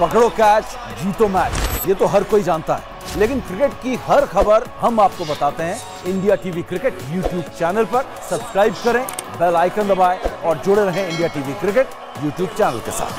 पकड़ो कैच जीतो मैच ये तो हर कोई जानता है। लेकिन क्रिकेट की हर खबर हम आपको बताते हैं। India TV cricket YouTube channel पर सब्सक्राइब करें बेल आइकन दबाएँ और जुड़े रहें India TV cricket YouTube channel के साथ।